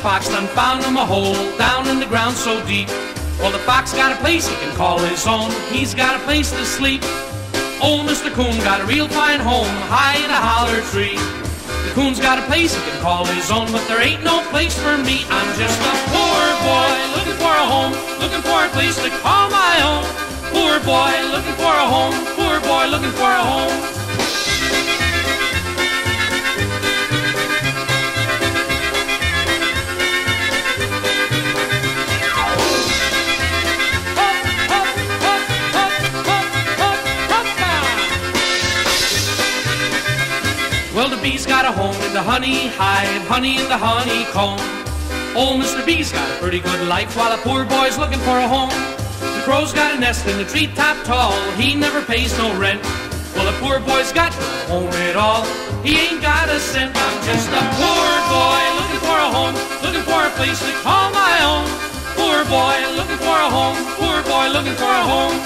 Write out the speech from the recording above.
Fox done found him a hole down in the ground so deep. Well, the fox got a place he can call his own. He's got a place to sleep. Old Mr. Coon got a real fine home high in a holler tree. The coon's got a place he can call his own, but there ain't no place for me. I'm just a poor boy looking for a home, looking for a place to call my own. Poor boy looking for a home, poor boy looking for a home. The bee's got a home in the honey hive, honey in the honeycomb. Old Mr. Bee's got a pretty good life while a poor boy's looking for a home. The crow's got a nest in the treetop tall, he never pays no rent. Well, the poor boy's got no home at all, he ain't got a cent. I'm just a poor boy looking for a home, looking for a place to call my own. Poor boy looking for a home, poor boy looking for a home.